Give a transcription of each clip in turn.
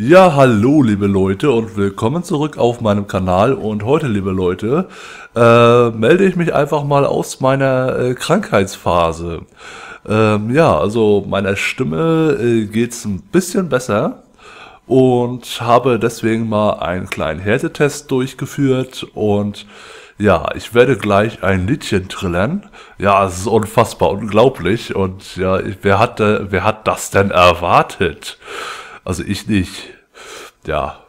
Ja, hallo liebe Leute und willkommen zurück auf meinem Kanal und heute liebe Leute äh, melde ich mich einfach mal aus meiner äh, Krankheitsphase. Ähm, ja, also meiner Stimme äh, geht's ein bisschen besser und habe deswegen mal einen kleinen Härtetest durchgeführt und ja, ich werde gleich ein Liedchen trillern. Ja, es ist unfassbar unglaublich und ja, wer hat, wer hat das denn erwartet? Also ich nicht. Ja.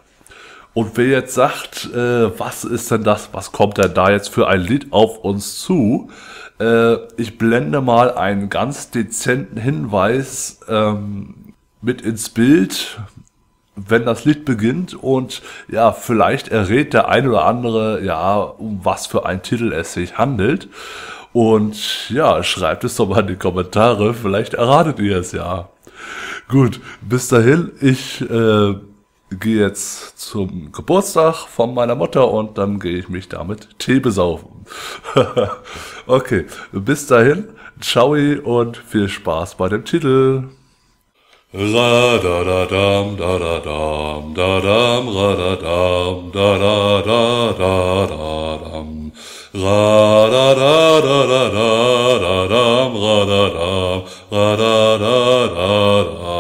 Und wer jetzt sagt, äh, was ist denn das, was kommt denn da jetzt für ein Lied auf uns zu? Äh, ich blende mal einen ganz dezenten Hinweis ähm, mit ins Bild, wenn das Lied beginnt und ja, vielleicht errät der ein oder andere, ja, um was für ein Titel es sich handelt. Und ja, schreibt es doch mal in die Kommentare, vielleicht erratet ihr es ja. Gut, bis dahin, ich äh, gehe jetzt zum Geburtstag von meiner Mutter und dann gehe ich mich damit Tee besaufen. okay, bis dahin, ciao und viel Spaß bei dem Titel. Ra da da dam da da dam da dam ra da dam da da da da da dam ra da da da da da da dam ra da dam ra da da da da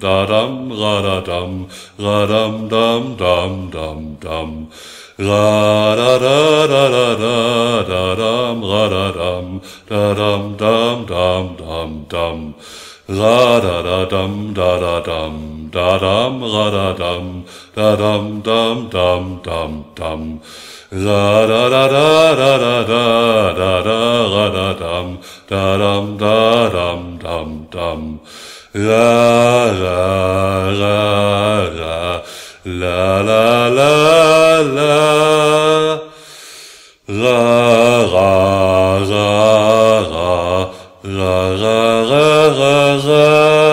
da dam ra da dam ra dam dam dam. Dam dam Ra da da da da da da dam ra da dam da dam dam dam dam dam ra da da dam da da dam da dam ra da dam da dam dam dam dam dam ra da da da da da da da da ra da dam da dam da dam dam dam ra ra la la la la la